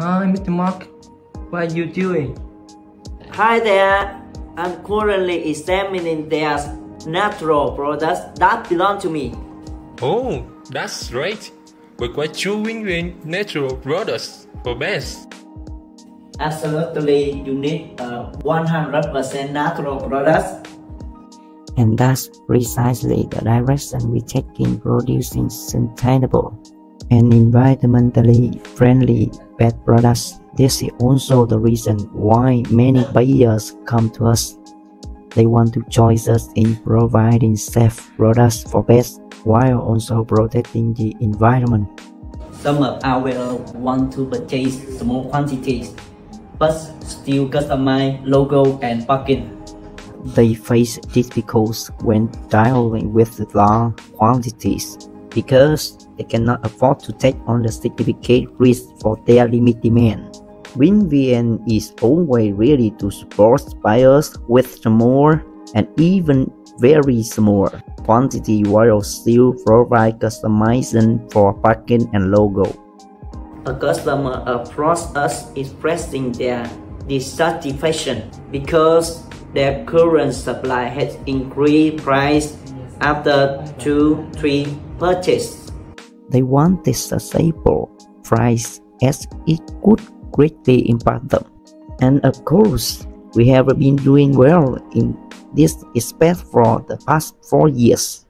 Hi, Mr. Mark. What are you doing? Hi there. I'm currently examining their natural products that belong to me. Oh, that's great. But why choosing in natural products for best? Absolutely, you need uh, a 100% natural products. And that's precisely the direction we take in producing sustainable and environmentally friendly pet products. This is also the reason why many buyers come to us. They want to join us in providing safe products for pets while also protecting the environment. Some of our want to purchase small quantities, but still customize logo and packaging. They face difficulties when dealing with large quantities because they cannot afford to take on the significant risk for their limited demand. WinVN is always ready to support buyers with small and even very small quantity while still provide customization for packaging and logo. A customer approached us expressing their dissatisfaction because their current supply has increased price after two, three purchases. They want this stable price as it could greatly impact them. And of course, we have been doing well in this aspect for the past four years.